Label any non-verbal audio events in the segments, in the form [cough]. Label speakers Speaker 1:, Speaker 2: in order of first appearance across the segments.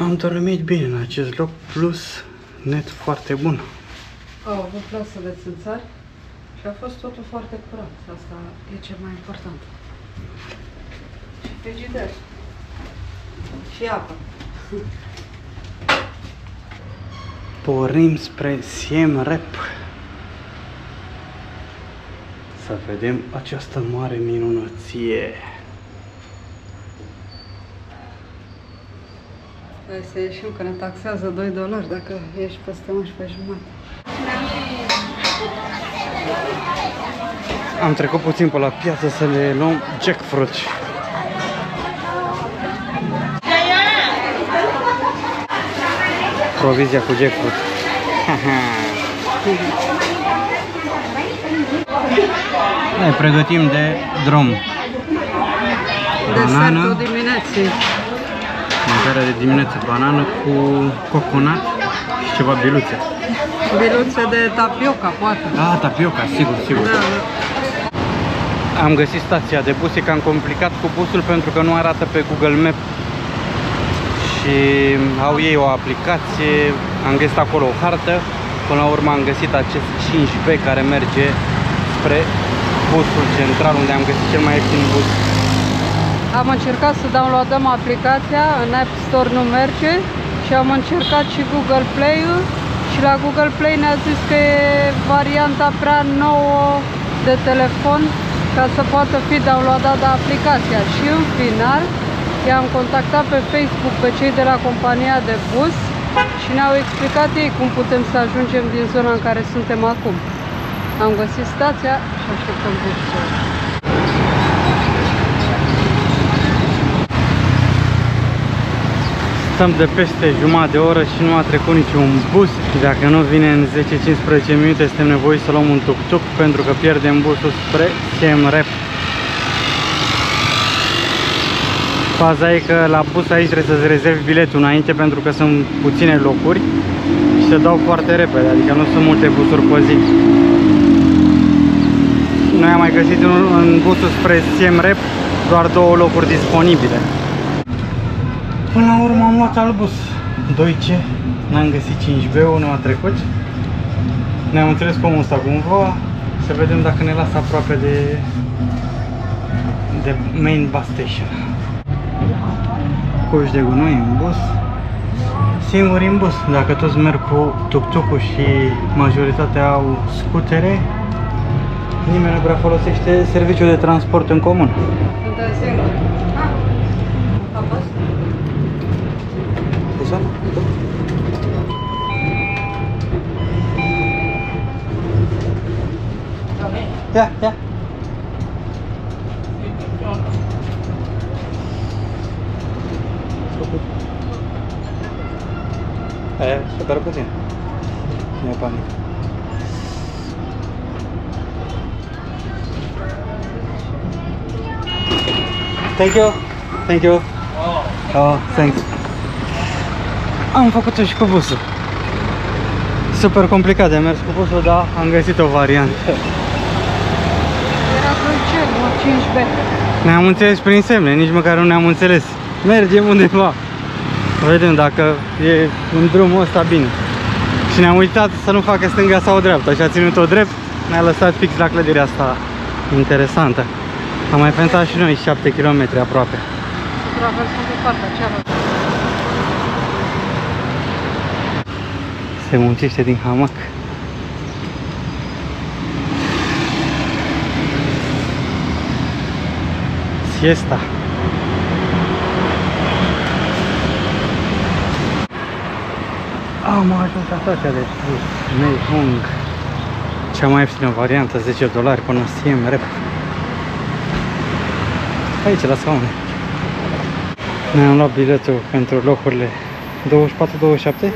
Speaker 1: Am dormit bine în acest loc, plus net foarte bun.
Speaker 2: Au avut plasă de țânțari și a fost totul foarte curat. Asta e cel mai important. Și frigider. Și apă. [laughs]
Speaker 1: Pornim spre Siem Rep. Să vedem această mare minunăție.
Speaker 2: Hai să ieșim că ne taxează 2 dolari dacă ești peste 11 jumătate.
Speaker 1: Am trecut puțin pe la piață să le luăm jackfruit. Provizia cu jackfruit. [laughs] Ne pregătim de drum.
Speaker 2: Desertul
Speaker 1: Banană,
Speaker 2: dimineții.
Speaker 1: Mâncarea de dimineață, banană cu coconat și ceva biluțe.
Speaker 2: Biluțe de tapioca, poate.
Speaker 1: Ah, tapioca, sigur, sigur.
Speaker 2: Da, da.
Speaker 1: Am găsit stația de bus, e cam complicat cu busul pentru că nu arată pe Google Map și au ei o aplicație, am găsit acolo o hartă, până la urmă am găsit acest 5B care merge spre busul central unde am găsit cel mai ieftin bus.
Speaker 2: Am încercat să downloadăm aplicația, în App Store nu merge și am încercat și Google Play-ul și la Google Play ne-a zis că e varianta prea nouă de telefon ca să poată fi downloadată aplicația și în final i-am contactat pe Facebook pe cei de la compania de bus și ne-au explicat ei cum putem să ajungem din zona în care suntem acum. Am găsit stația și așteptăm busul.
Speaker 1: Stăm de peste jumătate de oră și nu a trecut niciun bus. Dacă nu vine în 10-15 minute, suntem nevoiți să luăm un tuk-tuk pentru că pierdem busul spre Siem Reap. Faza e că la bus aici trebuie să-ți rezervi biletul înainte pentru că sunt puține locuri și se dau foarte repede, adică nu sunt multe busuri pe zi. Noi am mai găsit în, în busul spre Siem Reap doar două locuri disponibile. Până la urmă am luat alt bus. 2C, n-am găsit 5B, nu a trecut. Ne-am înțeles cu omul ăsta cumva, să vedem dacă ne lasă aproape de, de main bus station. Coși de gunoi în bus. Singuri în bus, dacă toți merg cu tuk-tuk și majoritatea au scutere, nimeni nu prea folosește serviciul de transport în comun.
Speaker 2: Suntem singuri.
Speaker 1: Ia, ia. E, super puțin. Nu e panic. Thank you. Thank you. Oh, thanks. Am făcut-o și cu busul. Super complicat de mers cu busul, dar am găsit o variantă.
Speaker 2: Era 2C, nu 5B.
Speaker 1: Ne-am înțeles prin semne, nici măcar nu ne-am înțeles. Mergem undeva. Vedem dacă e în drumul ăsta bine. Și ne-am uitat să nu facă stânga sau dreapta și a ținut-o drept. Ne-a lăsat fix la clădirea asta interesantă. Am mai pensat și noi 7 km aproape.
Speaker 2: Traversăm pe partea cealaltă.
Speaker 1: Se muncește din hamac. Siesta. Am ajuns la stația de bus Meihong. Cea mai ieftină variantă, 10 dolari până Siem Reap. Aici la scaune. Ne-am luat biletul pentru locurile 24-27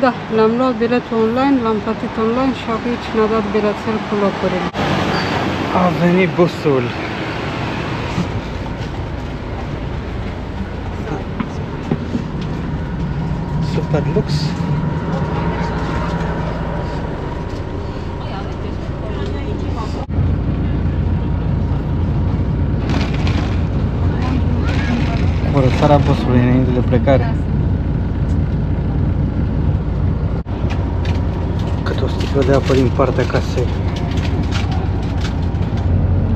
Speaker 2: Da, le-am luat biletul online, l-am plătit online și aici ne-a dat bilețel cu locurile.
Speaker 1: A venit busul. stuff that looks curățarea apostolului înainte de plecare. Cât o sticlă de apă din partea casei.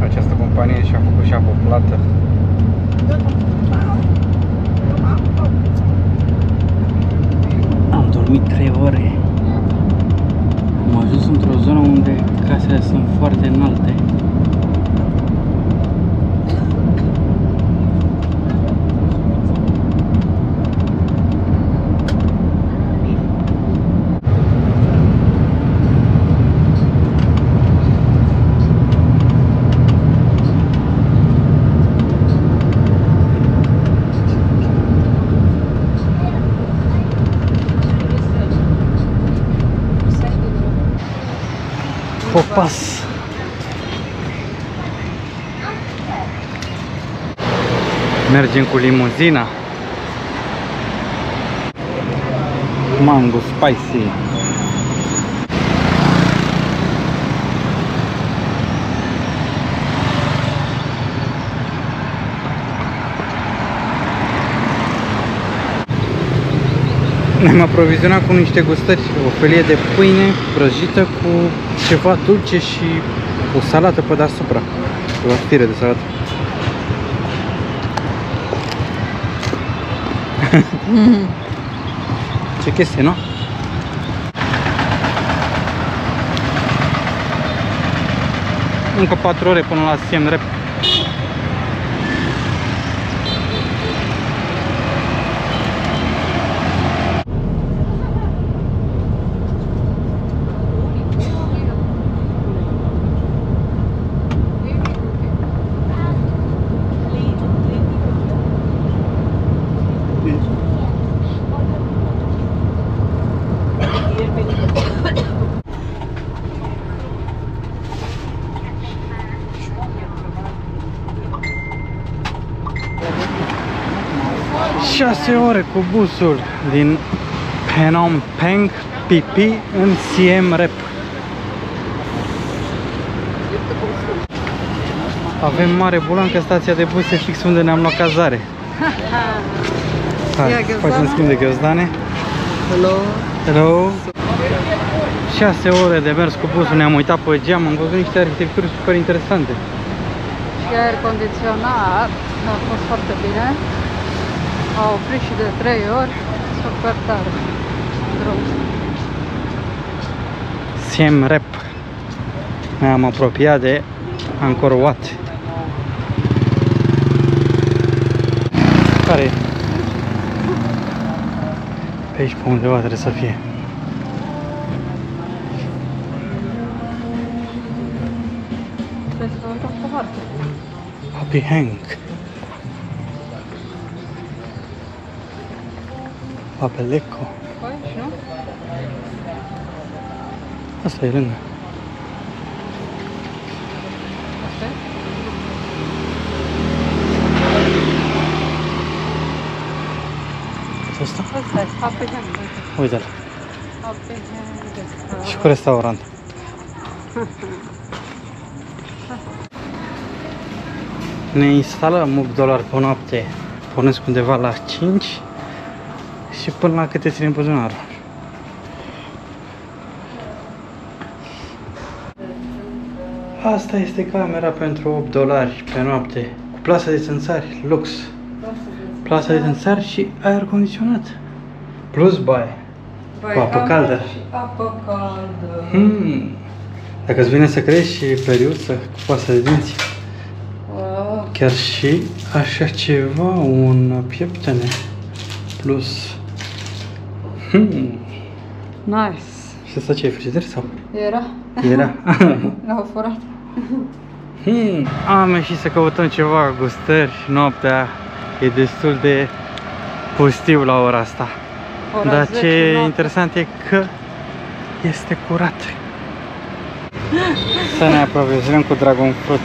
Speaker 1: Această companie și-a făcut și apă plată. Am dormit 3 ore. Am ajuns într-o zonă unde casele sunt foarte înalte. Popas. Mergem cu limuzina. Mango spicy. Ne-am aprovizionat cu niște gustări, o felie de pâine prăjită cu ceva dulce și o salată pe deasupra. O stire de salată. [laughs] Ce chestie, nu? Încă 4 ore până la Siem Reap. 6 ore cu busul din Phnom Penh PP în Siem Reap. Avem mare bulancă stația de bus. E fix unde ne-am luat cazare. Hai, facem schimb de gheozdane.
Speaker 2: Hello.
Speaker 1: Hello. 6 ore de mers cu busul, ne-am uitat pe geam, am văzut niște arhitecturi super interesante.
Speaker 2: Și aer condiționat, a fost foarte bine. A oprit și de 3 ori. Super tare. Drum.
Speaker 1: Siem Rep. Ne-am apropiat de Angkor Wat. Care e? Pe aici, pe undeva trebuie să fie.
Speaker 2: Trebuie să uităm pe hartă.
Speaker 1: Happy Hank. Papeleco.
Speaker 2: Pe aici, nu?
Speaker 1: Asta e lângă.
Speaker 2: Asta e?
Speaker 1: Asta?
Speaker 2: Asta e. Happy Hand. uite.
Speaker 1: Uite-l.
Speaker 2: Happy Hand.
Speaker 1: Și cu restaurant. [laughs] Ne instalăm 8 dolari pe noapte. Pornesc undeva la 5 și până la câte ținem buzunarul. Asta este camera pentru 8 dolari pe noapte. Cu plasă de țânțari, lux. Plasă de țânțari și aer condiționat. Plus baie.
Speaker 2: Băi,
Speaker 1: Cu apă
Speaker 2: am
Speaker 1: caldă.
Speaker 2: și apă caldă.
Speaker 1: Hmm. Dacă îți vine să crești și periuță cu pasă de dinți,
Speaker 2: Wow.
Speaker 1: chiar și așa ceva, un pieptene plus. Hmm.
Speaker 2: Nice.
Speaker 1: Și asta ce e frigider sau?
Speaker 2: Era?
Speaker 1: Era. [laughs]
Speaker 2: L-au furat.
Speaker 1: hmm. Am ieșit să căutăm ceva gustări noaptea. E destul de pustiu la ora asta.
Speaker 2: Ora
Speaker 1: Dar
Speaker 2: 10
Speaker 1: ce e
Speaker 2: noapte.
Speaker 1: interesant e că este curat. Să ne aprovizionăm cu dragon fruit.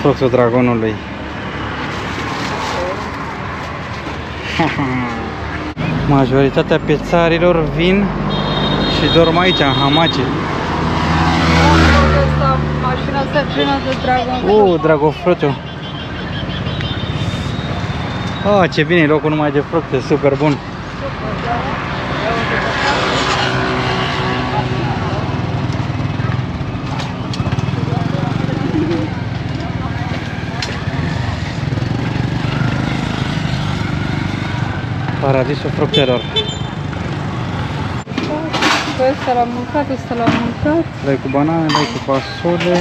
Speaker 1: Fructul dragonului. [laughs] Majoritatea pețarilor vin și dorm aici, în hamace.
Speaker 2: Asta, mașina asta e plină de dragon.
Speaker 1: Uh, dragofrutul. Oh, ce bine, e locul numai de fructe, super bun. Paradisul fructelor.
Speaker 2: Pe ăsta l-am mâncat, ăsta l-am mâncat.
Speaker 1: Lai cu banane, lai cu fasole.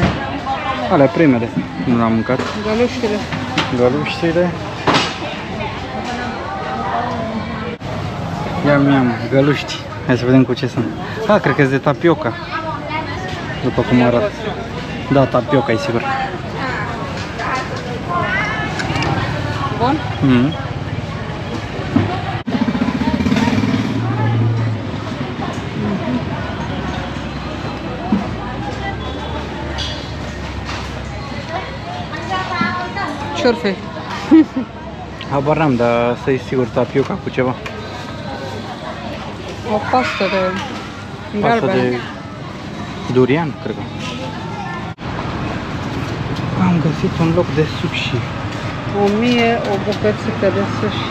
Speaker 1: Alea primele. Nu l-am mâncat.
Speaker 2: Găluștile.
Speaker 1: Găluștile. Iam, iam, găluști. Hai să vedem cu ce sunt. Ah, cred că e de tapioca. După cum arată. Da, tapioca e sigur.
Speaker 2: Bun?
Speaker 1: Mm.
Speaker 2: Ce or fi?
Speaker 1: Habar n-am, dar să-i sigur tapioca cu ceva.
Speaker 2: O pastă de
Speaker 1: Pastă
Speaker 2: galben.
Speaker 1: de durian, cred că. Am găsit un loc de sushi.
Speaker 2: O mie, o bucățică de sushi.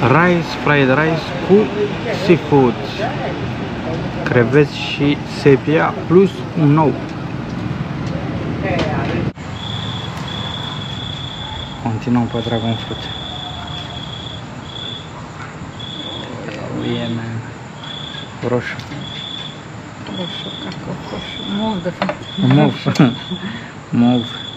Speaker 1: Rice, fried rice cu seafood. Creveți și sepia plus un nou. Continuăm pe Dragon Fruit. E man. roșu.
Speaker 2: Roșu, ca cocoș. Mov, de fapt.
Speaker 1: Mov. [laughs] Mov.